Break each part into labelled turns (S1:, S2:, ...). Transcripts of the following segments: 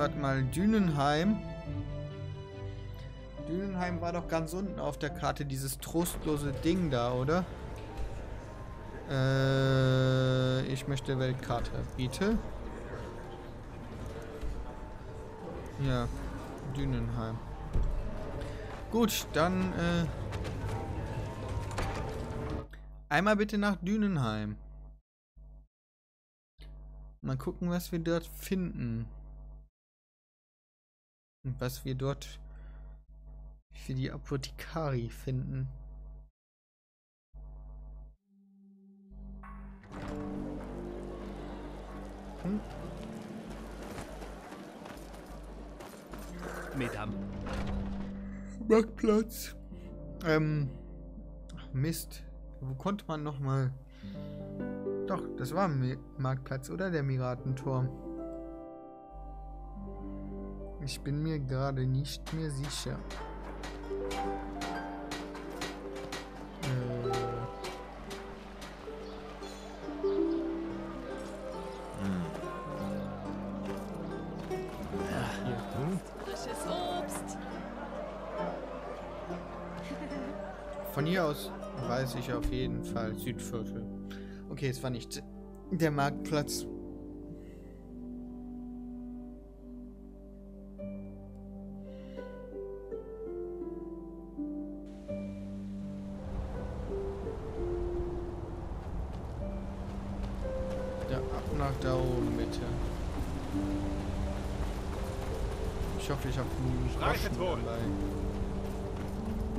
S1: Warte mal, Dünenheim. Dünenheim war doch ganz unten auf der Karte, dieses trostlose Ding da, oder? Äh, ich möchte Weltkarte. Bitte. Ja, Dünenheim. Gut, dann äh, einmal bitte nach Dünenheim. Mal gucken, was wir dort finden. Und was wir dort für die Apothekari finden. Hm?
S2: Mesdames.
S1: Marktplatz. Ähm. Mist. Wo konnte man nochmal. Doch, das war ein Marktplatz, oder? Der Miratenturm. Ich bin mir gerade nicht mehr sicher. Von hier aus weiß ich auf jeden Fall Südviertel. Okay, es war nicht der Marktplatz. Ja, ab nach da oben bitte. Ich hoffe, ich habe einen Groschen
S2: Frageton.
S1: dabei.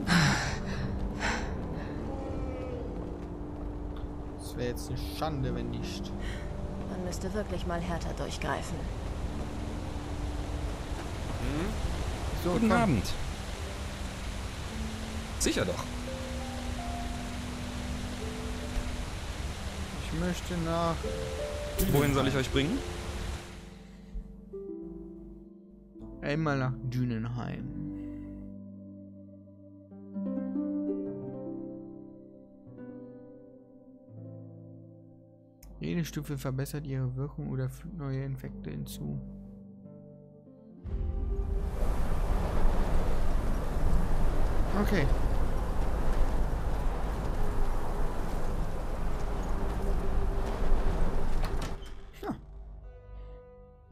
S1: Das wäre jetzt eine Schande, wenn nicht.
S3: Man müsste wirklich mal härter durchgreifen.
S1: So,
S4: Guten
S1: komm.
S4: Abend. Sicher doch.
S1: Ich möchte nach.
S4: Wohin soll ich euch bringen?
S1: Einmal nach Dünenheim. Jede Stufe verbessert ihre Wirkung oder fügt neue Infekte hinzu. Okay.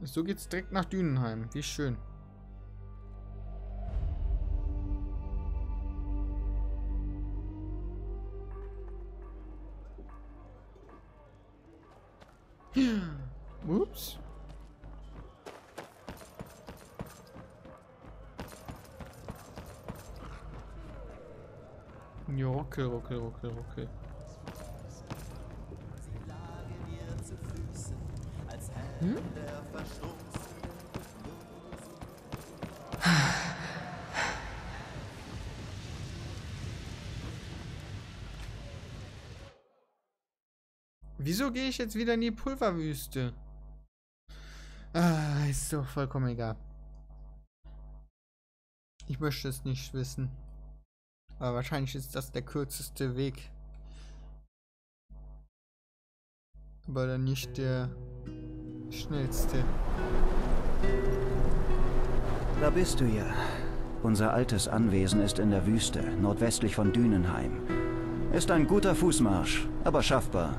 S1: So geht's direkt nach Dünenheim. Wie schön. Ups. Ja, ruckel, ruckel, ruckel, ruckel. Hm? Wieso gehe ich jetzt wieder in die Pulverwüste? Ah, ist doch vollkommen egal. Ich möchte es nicht wissen. Aber wahrscheinlich ist das der kürzeste Weg. Aber dann nicht der schnellste.
S5: Da bist du ja. Unser altes Anwesen ist in der Wüste, nordwestlich von Dünenheim. Ist ein guter Fußmarsch, aber schaffbar.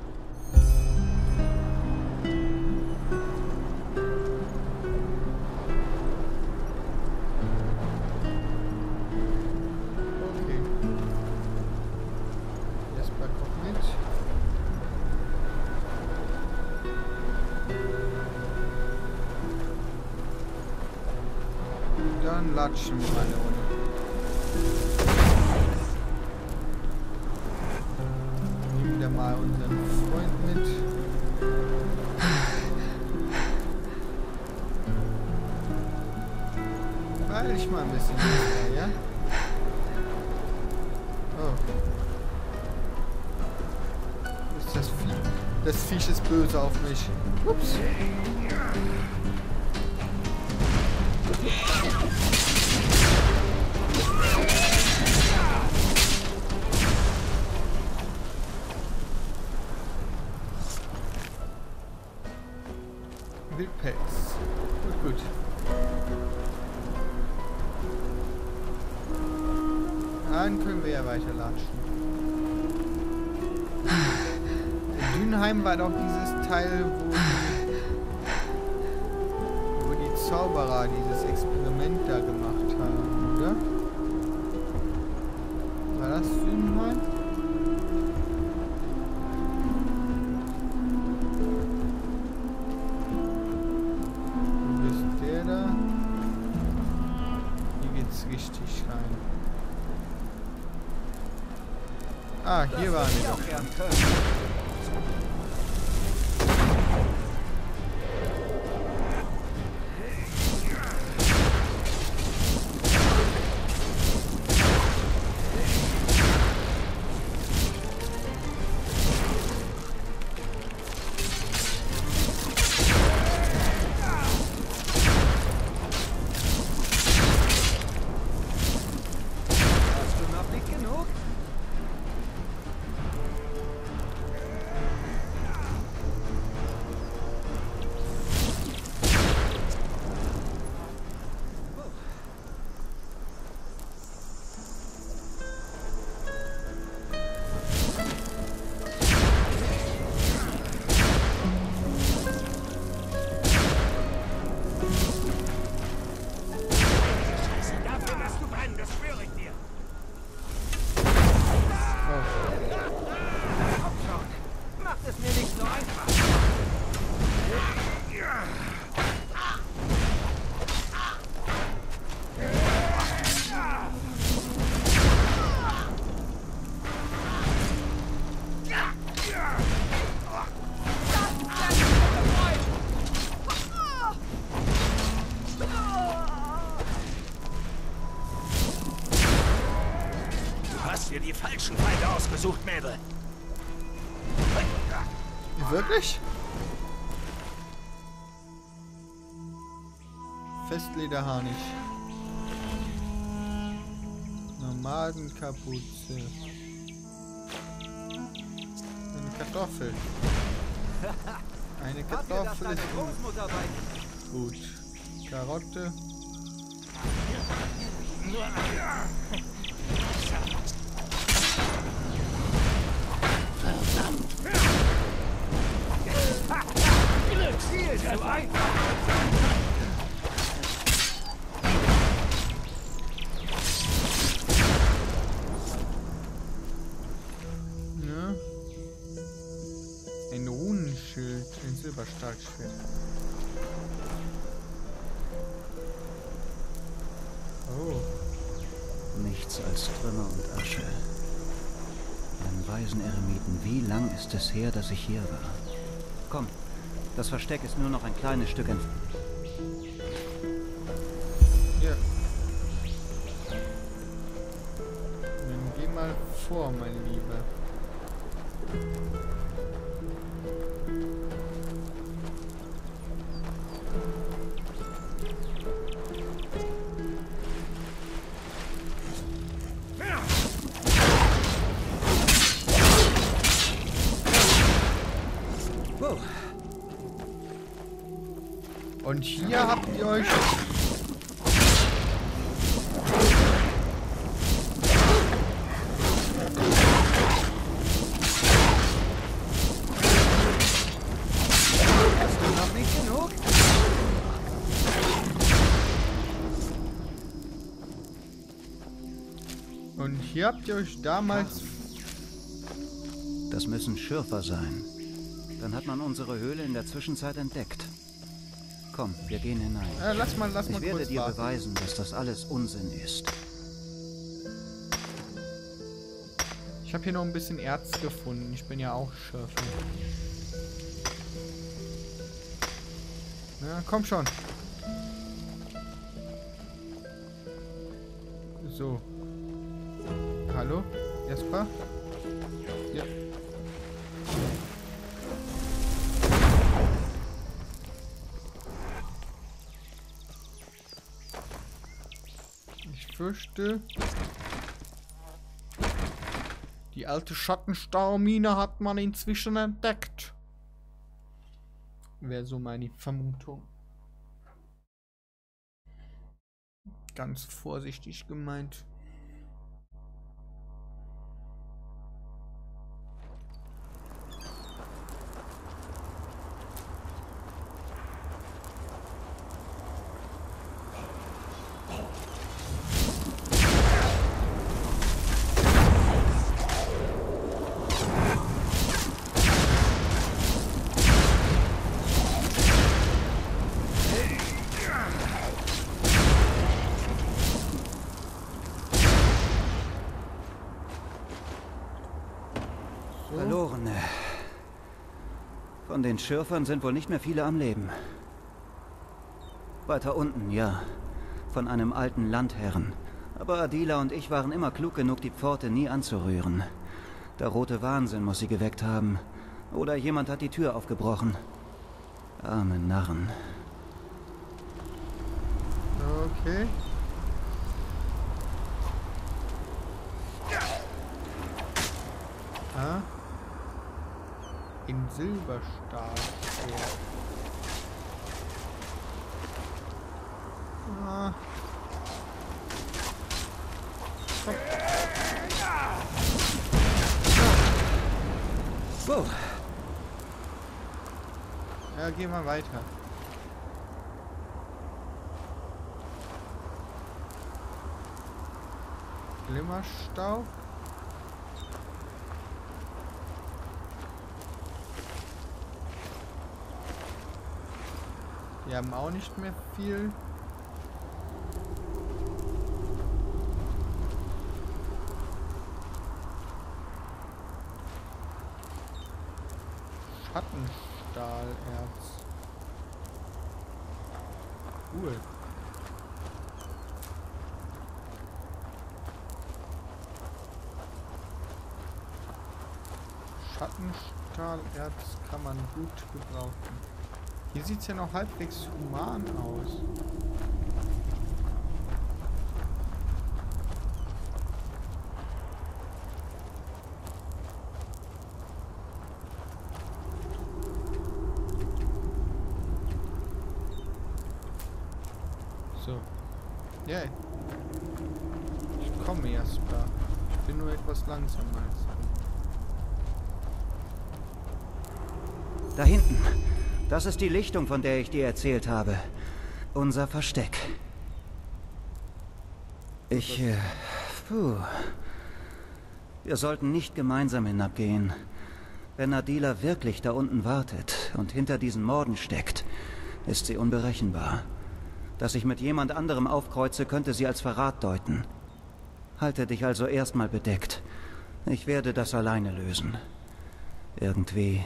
S1: Dann latschen wir mal Runde. Nehmen wir mal unseren Freund mit. Weil ich mal ein bisschen mehr, ja? Oh. Ist das Vieh. Das Viech ist böse auf mich. Ups. Wildpelz. Gut, gut. Dann können wir ja weiterlatschen. Dünheim war doch dieses Teil, wo, wo die Zauberer dieses Experiment da gemacht haben, oder? War das Dünheim? Ah, hier waren wir
S2: dir die falschen Feinde ausgesucht, Mädel.
S1: Wirklich? Festlederharnisch. Nomadenkapuze. Eine Kartoffel. Eine Kartoffel ist gut. Gut. Karotte. Ne? Ein Runenschild, ein Silberstahlschwert. Oh,
S5: Nichts als Trümmer und Asche. Ein Waiseneremiten, wie lang ist es her, dass ich hier war? Komm, das Versteck ist nur noch ein kleines Stück entfernt.
S1: ja. Dann geh mal vor, mein Lieber. Und hier habt ihr euch... Und hier habt ihr euch damals...
S5: Das müssen Schürfer sein. Dann hat man unsere Höhle in der Zwischenzeit entdeckt. Komm, wir gehen hinein.
S1: Äh, lass mal, lass mal
S5: Ich werde dir
S1: warten.
S5: beweisen, dass das alles Unsinn ist.
S1: Ich habe hier noch ein bisschen Erz gefunden. Ich bin ja auch Schürfer. Na, komm schon. So. Hallo? Jesper? Ja. Fürchte, die alte Schattenstaumine hat man inzwischen entdeckt. Wäre so meine Vermutung. Ganz vorsichtig gemeint.
S5: Von den Schürfern sind wohl nicht mehr viele am Leben. Weiter unten, ja. Von einem alten Landherren. Aber Adila und ich waren immer klug genug, die Pforte nie anzurühren. Der rote Wahnsinn muss sie geweckt haben. Oder jemand hat die Tür aufgebrochen. Arme Narren.
S1: Okay. Ah. In Silberstahl. Ah. Ja, geh mal weiter. Glimmerstaub. Die haben auch nicht mehr viel. Schattenstahlerz. Cool. Schattenstahlerz kann man gut gebrauchen. Hier sieht es ja noch halbwegs human aus. So. Yay. Ich komme, Jasper. Ich bin nur etwas langsamer als du.
S5: Da hinten. Das ist die Lichtung, von der ich dir erzählt habe. Unser Versteck. Ich... Äh, puh. Wir sollten nicht gemeinsam hinabgehen. Wenn Adila wirklich da unten wartet und hinter diesen Morden steckt, ist sie unberechenbar. Dass ich mit jemand anderem aufkreuze, könnte sie als Verrat deuten. Halte dich also erstmal bedeckt. Ich werde das alleine lösen. Irgendwie